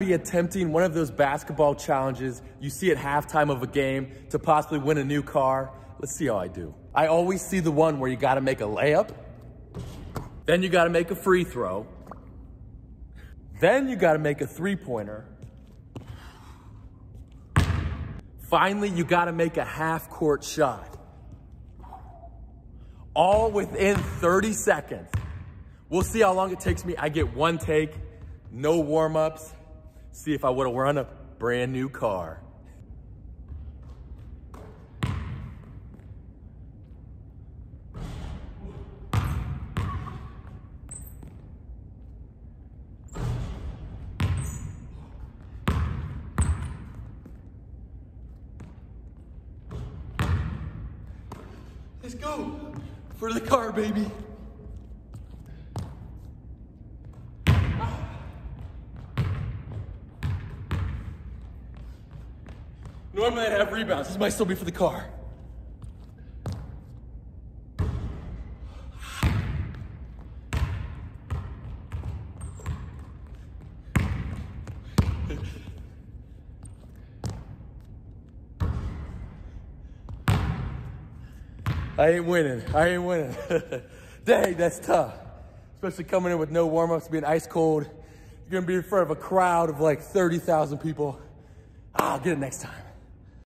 be attempting one of those basketball challenges you see at halftime of a game to possibly win a new car. Let's see how I do. I always see the one where you gotta make a layup, then you gotta make a free throw, then you gotta make a three pointer. Finally, you gotta make a half court shot. All within 30 seconds. We'll see how long it takes me. I get one take, no warm ups. See if I would have run a brand new car. Let's go for the car, baby. Normally I'd have rebounds. This might still be for the car. I ain't winning. I ain't winning. Dang, that's tough. Especially coming in with no warm-ups, being ice cold. You're gonna be in front of a crowd of like 30,000 people. Ah, I'll get it next time.